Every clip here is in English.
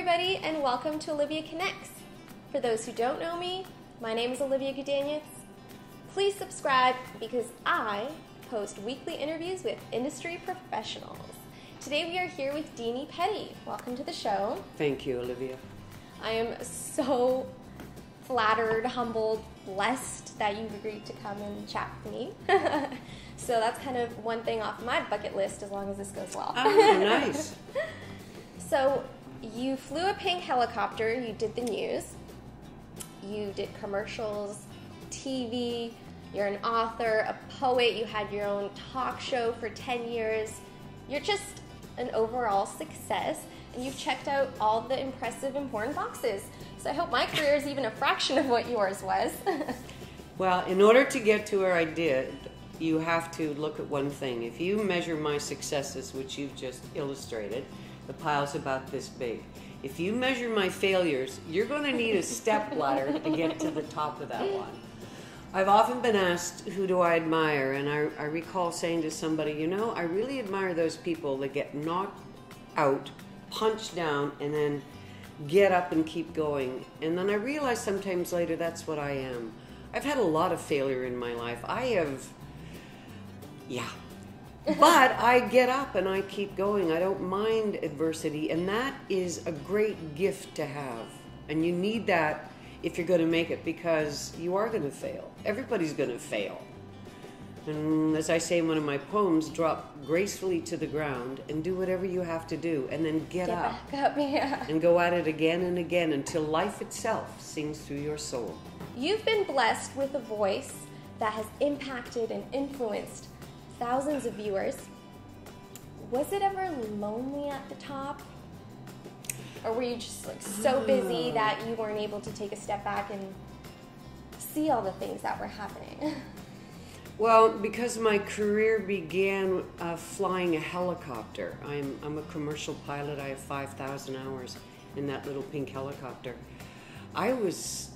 everybody, and welcome to Olivia Connects. For those who don't know me, my name is Olivia Gudaniec. Please subscribe because I post weekly interviews with industry professionals. Today we are here with Dini Petty. Welcome to the show. Thank you, Olivia. I am so flattered, humbled, blessed that you've agreed to come and chat with me. so that's kind of one thing off my bucket list as long as this goes well. Oh, nice. So you flew a pink helicopter, you did the news, you did commercials, TV, you're an author, a poet, you had your own talk show for 10 years. You're just an overall success, and you've checked out all the impressive, important boxes. So I hope my career is even a fraction of what yours was. Well, in order to get to where I did, you have to look at one thing. If you measure my successes, which you've just illustrated, the pile's about this big. If you measure my failures, you're going to need a step ladder to get to the top of that one. I've often been asked, who do I admire? And I, I recall saying to somebody, you know, I really admire those people that get knocked out, punched down, and then get up and keep going. And then I realized sometimes later that's what I am. I've had a lot of failure in my life. I have, yeah. But I get up and I keep going. I don't mind adversity, and that is a great gift to have. And you need that if you're going to make it because you are going to fail. Everybody's going to fail. And as I say in one of my poems, drop gracefully to the ground and do whatever you have to do, and then get, Get up up, yeah. and go at it again and again until life itself sings through your soul. You've been blessed with a voice that has impacted and influenced thousands of viewers. Was it ever lonely at the top? Or were you just like so busy that you weren't able to take a step back and see all the things that were happening? Well, because my career began uh, flying a helicopter. I'm, I'm a commercial pilot. I have 5,000 hours in that little pink helicopter. I was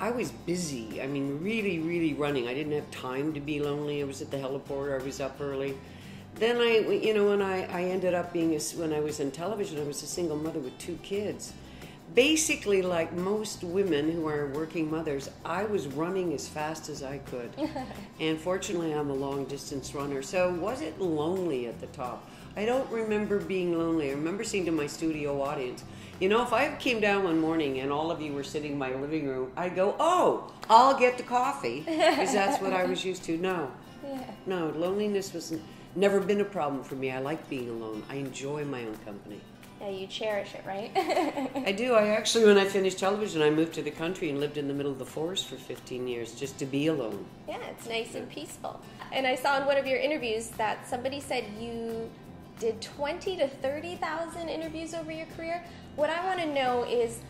I was busy. I mean, really, really running. I didn't have time to be lonely. I was at the heliport. I was up early. Then I, you know, when I, I ended up being a, when I was in television, I was a single mother with two kids. Basically, like most women who are working mothers, I was running as fast as I could. and fortunately, I'm a long distance runner. So, was it lonely at the top? I don't remember being lonely. I remember saying to my studio audience, you know, if I came down one morning and all of you were sitting in my living room, I'd go, oh, I'll get the coffee, because that's what I was used to. No, yeah. no, loneliness was never been a problem for me. I like being alone. I enjoy my own company. Yeah, you cherish it, right? I do. I actually, when I finished television, I moved to the country and lived in the middle of the forest for 15 years just to be alone. yeah, it's nice and peaceful. And I saw in one of your interviews that somebody said you did 20 to 30,000 interviews over your career. What I want to know is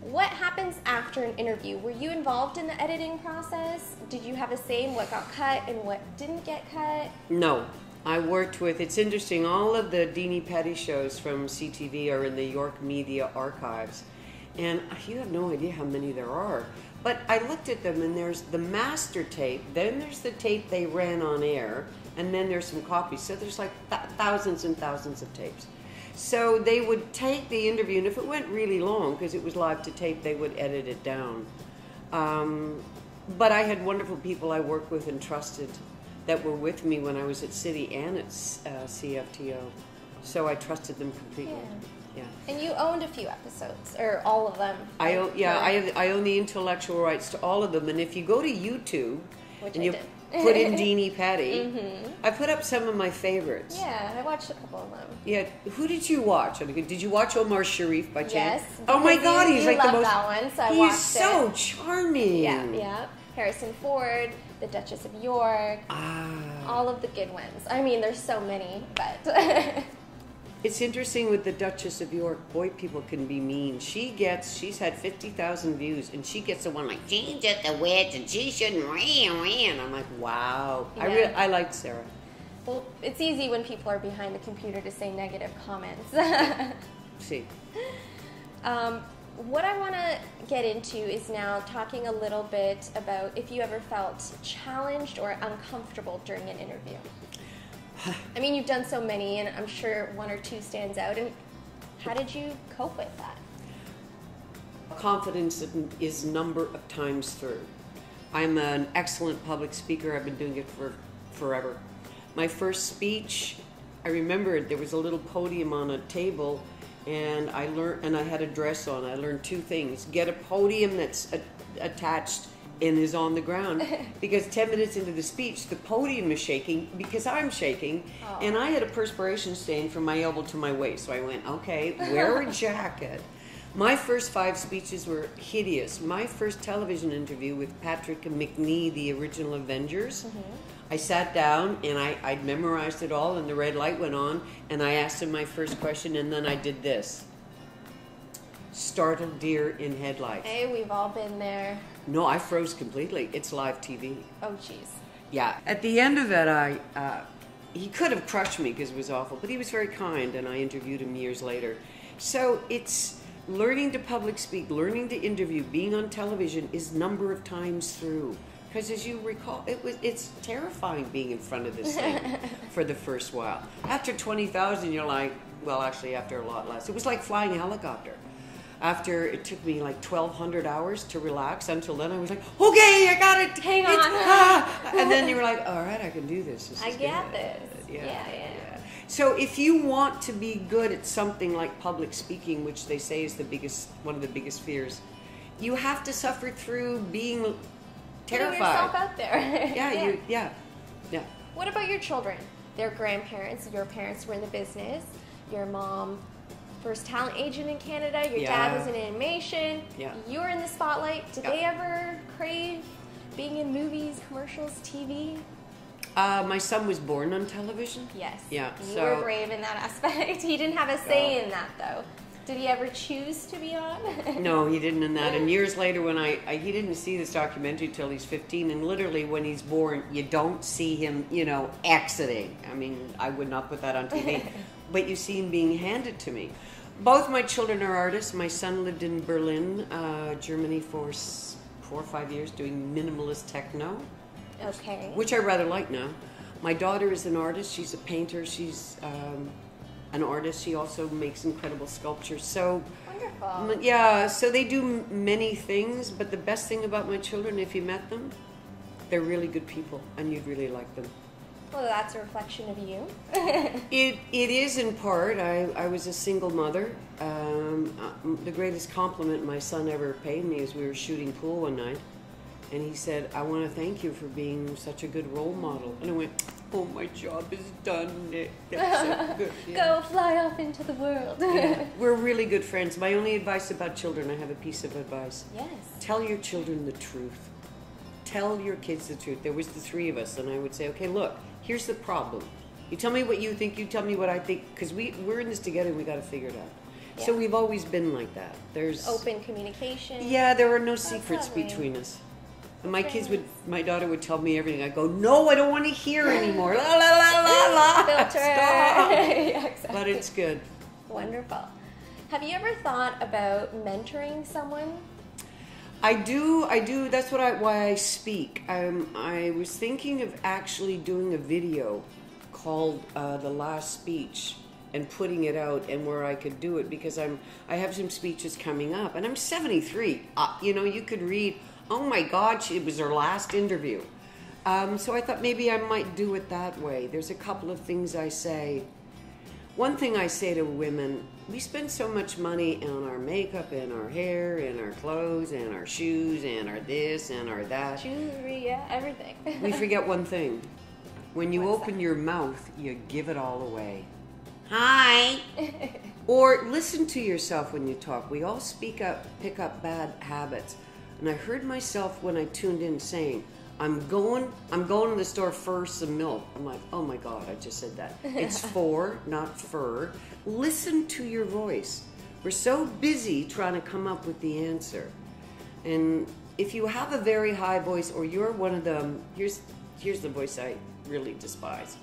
what happens after an interview? Were you involved in the editing process? Did you have a say in what got cut and what didn't get cut? No, I worked with. It's interesting. All of the Dini Petty shows from CTV are in the York Media Archives, and you have no idea how many there are. But I looked at them, and there's the master tape. Then there's the tape they ran on air, and then there's some copies. So there's like th- thousands and thousands of tapes. So they would take the interview, and if it went really long, because it was live to tape, they would edit it down. Um, but I had wonderful people I worked with and trusted that were with me when I was at City and at uh, CFTO. So I trusted them completely. Yeah. And you owned a few episodes, or all of them. I own, yeah, I, have, I own the intellectual rights to all of them. And if you go to YouTube Which and I you did. Put in Dini Petty, I put up some of my favorites. Yeah, I watched a couple of them. Yeah, who did you watch? Did you watch Omar Sharif by chance? Yes. Oh my God, he's like the love most. that one, so I he's so it. charming. Yeah, yeah. Harrison Ford, the Duchess of York, Ah. all of the good ones. I mean, there's so many, but It's interesting with the Duchess of York. Boy, people can be mean. She gets, she's had 50,000 views, and she gets the one like, she's just a witch and she shouldn't ran, ran. I'm like, wow. I, re- I liked Sarah. well, it's easy when people are behind the computer to say negative comments. See, Um, what I want to get into is now talking a little bit about if you ever felt challenged or uncomfortable during an interview. I mean, you've done so many, and I'm sure one or two stands out. And how did you cope with that? confidence is number of times through. I'm an excellent public speaker. I've been doing it for forever. My first speech, I remember there was a little podium on a table, and I learned, and I had a dress on. I learned two things: get a podium that's a, attached and is on the ground, because ten minutes into the speech, the podium is shaking because I'm shaking, oh. and I had a perspiration stain from my elbow to my waist. So I went, okay, wear a jacket. My first five speeches were hideous. My first television interview with Patrick Macnee, the original Avengers. Mm-hmm. I sat down and I, I memorized it all, and the red light went on, and I asked him my first question, and then I did this startled deer in headlights. Hey, we've all been there. No, I froze completely. It's live TV. Oh, jeez. Yeah. At the end of it, I uh, he could have crushed me because it was awful, but he was very kind, and I interviewed him years later. So it's learning to public speak, learning to interview, being on television is number of times through. Because as you recall, it was it's terrifying being in front of this thing for the first while. After twenty thousand, you're like, well, actually, after a lot less. It was like flying a helicopter. After it took me like twelve hundred hours to relax. Until then, I was like, okay, I got it. Hang on. Ah. And then you were like, all right, I can do this. this I get good. this. Yeah, yeah. yeah. yeah. So if you want to be good at something like public speaking, which they say is the biggest one of the biggest fears, you have to suffer through being terrified. Putting yourself out there. yeah, yeah, you, yeah, yeah. What about your children? Their grandparents, your parents were in the business. Your mom, first talent agent in Canada. Your yeah. dad was in animation. Yeah. You were in the spotlight. Did yeah. they ever crave being in movies, commercials, TV? Uh, my son was born on television. Yes. Yeah. You so, were brave in that aspect. he didn't have a say in that, though. Did he ever choose to be on? no, he didn't in that. And years later, when I, I, he didn't see this documentary till he's 15, and literally when he's born, you don't see him, you know, exiting. I mean, I would not put that on TV, but you see him being handed to me. Both my children are artists. My son lived in Berlin, uh, Germany, for four or five years doing minimalist techno. Okay. Which I rather like now. My daughter is an artist. She's a painter. She's um, an artist. She also makes incredible sculptures. So, wonderful. Yeah. So they do many things. But the best thing about my children, if you met them, they're really good people, and you'd really like them. Well, that's a reflection of you. it it is in part. I, I was a single mother. Um, uh, the greatest compliment my son ever paid me is we were shooting pool one night, and he said, I want to thank you for being such a good role model. And I went, Oh, my job is done, Nick. So yeah. Go fly off into the world. yeah. We're really good friends. My only advice about children, I have a piece of advice. Yes. Tell your children the truth. Tell your kids the truth. There was the three of us, and I would say, Okay, look, here's the problem. You tell me what you think, you tell me what I think, because we, we're in this together and we got to figure it out. Yeah. So we've always been like that. There's open communication. Yeah, there are no secrets between us. And my kids would, my daughter would tell me everything. I go, no, I don't want to hear anymore. la la la la la. Filter. yeah, exactly. But it's good. Wonderful. Have you ever thought about mentoring someone? I do. I do. That's what I why I speak. Um, I was thinking of actually doing a video called uh, "The Last Speech." and putting it out and where I could do it because I'm I have some speeches coming up and I'm 73. Uh, you know, you could read oh my God, it was her last interview. Um, so I thought maybe I might do it that way. There's a couple of things I say. One thing I say to women we spend so much money on our makeup and our hair and our clothes and our shoes and our this and our that. Jewelry, yeah, everything. we forget one thing. When you What's open that? your mouth, you give it all away. Hi. or listen to yourself when you talk. We all speak up, pick up bad habits. And I heard myself when I tuned in saying, I'm going I'm going to the store for some milk. I'm like, oh my god, I just said that. It's for, not fur. Listen to your voice. We're so busy trying to come up with the answer. And if you have a very high voice or you're one of them, here's here's the voice I really despise.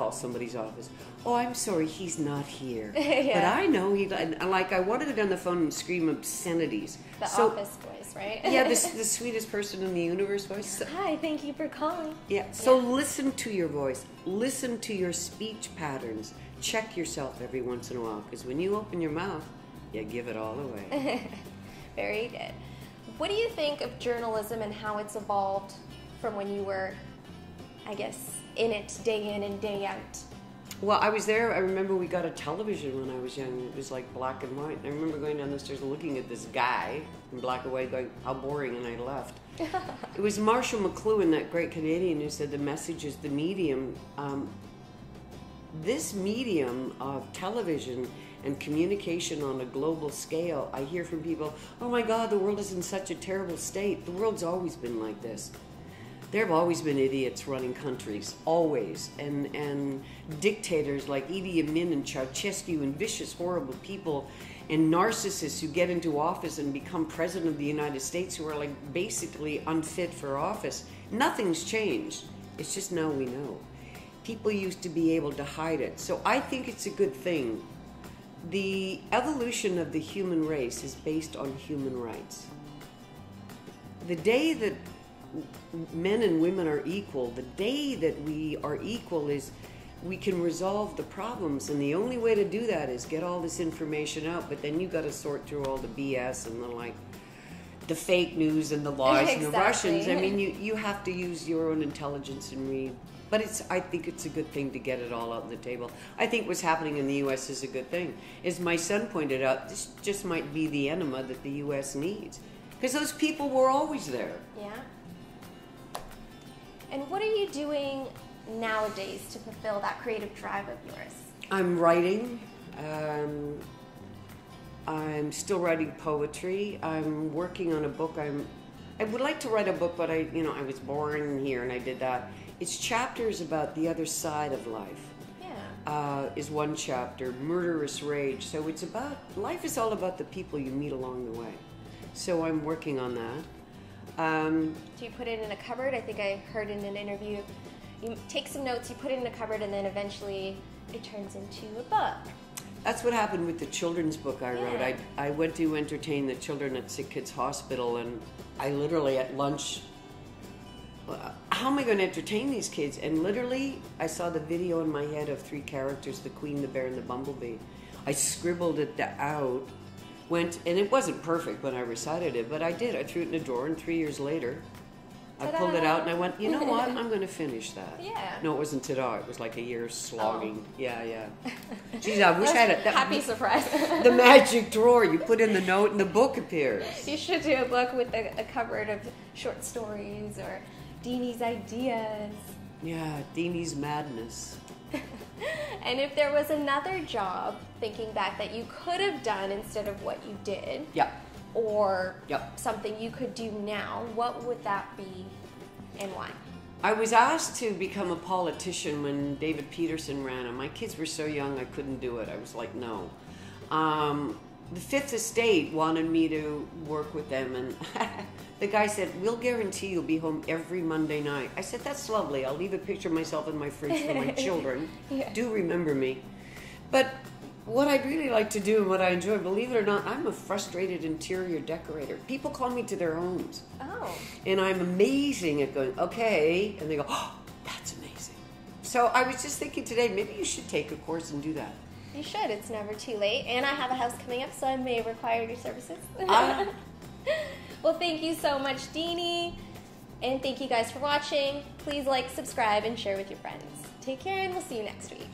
Call somebody's office. Oh, I'm sorry, he's not here. yeah. But I know he like I wanted to get on the phone and scream obscenities. The so, office voice, right? yeah, the, the sweetest person in the universe voice. So, Hi, thank you for calling. Yeah, so yeah. listen to your voice. Listen to your speech patterns. Check yourself every once in a while because when you open your mouth, you give it all away. Very good. What do you think of journalism and how it's evolved from when you were, I guess, in it day in and day out? Well, I was there. I remember we got a television when I was young. It was like black and white. I remember going down the stairs and looking at this guy in black and white, going, "How boring!" And I left. it was Marshall McLuhan, that great Canadian, who said the message is the medium. Um, this medium of television and communication on a global scale, I hear from people, "Oh my God, the world is in such a terrible state." The world's always been like this there have always been idiots running countries, always, and and dictators like Idi Amin and Ceausescu and vicious, horrible people, and narcissists who get into office and become president of the United States who are like basically unfit for office. Nothing's changed. It's just now we know. People used to be able to hide it, so I think it's a good thing. The evolution of the human race is based on human rights. The day that men and women are equal. The day that we are equal is we can resolve the problems, and the only way to do that is get all this information out. But then you got to sort through all the BS and the like, the fake news and the lies exactly. and the Russians. I mean, you you have to use your own intelligence and read. But it's I think it's a good thing to get it all out on the table. I think what's happening in the U.S. is a good thing. As my son pointed out, this just might be the enema that the U.S. needs because those people were always there. Yeah. And what are you doing nowadays to fulfill that creative drive of yours? I'm writing. Um, I'm still writing poetry. I'm working on a book. I'm. I would like to write a book, but I, you know, I was born here and I did that. It's chapters about the other side of life. Yeah. Uh, is one chapter, murderous rage. So it's about life is all about the people you meet along the way. So I'm working on that. Um, Do you put it in a cupboard? I think I heard in an interview. You take some notes, you put it in a cupboard, and then eventually it turns into a book. That's what happened with the children's book I yeah. wrote. I, I went to entertain the children at Sick Kids Hospital, and I literally at lunch, how am I going to entertain these kids? And literally, I saw the video in my head of three characters the queen, the bear, and the bumblebee. I scribbled it out went, and it wasn't perfect when I recited it, but I did. I threw it in a drawer, and three years later, I pulled it out and I went, you know what? I'm going to finish that. Yeah. No, it wasn't ta-da. It was like a year of oh. slogging. Oh. Yeah, yeah. Geez, I wish I had a that, happy surprise. the magic drawer. You put in the note, and the book appears. You should do a book with a, a cupboard of short stories or Dini's ideas. Yeah, Dini's madness. and if there was another job, thinking back, that you could have done instead of what you did, yeah, or yep. something you could do now, what would that be and why? I was asked to become a politician when David Peterson ran, and my kids were so young I couldn't do it. I was like, no. Um, the Fifth Estate wanted me to work with them, and the guy said, We'll guarantee you'll be home every Monday night. I said, That's lovely. I'll leave a picture of myself in my fridge for my children. yeah. Do remember me. But what I'd really like to do and what I enjoy, believe it or not, I'm a frustrated interior decorator. People call me to their homes. Oh. And I'm amazing at going, okay. And they go, oh, that's amazing. So I was just thinking today, maybe you should take a course and do that. You should. It's never too late. And I have a house coming up, so I may require your services. Uh. well, thank you so much, Dini. And thank you guys for watching. Please like, subscribe, and share with your friends. Take care, and we'll see you next week.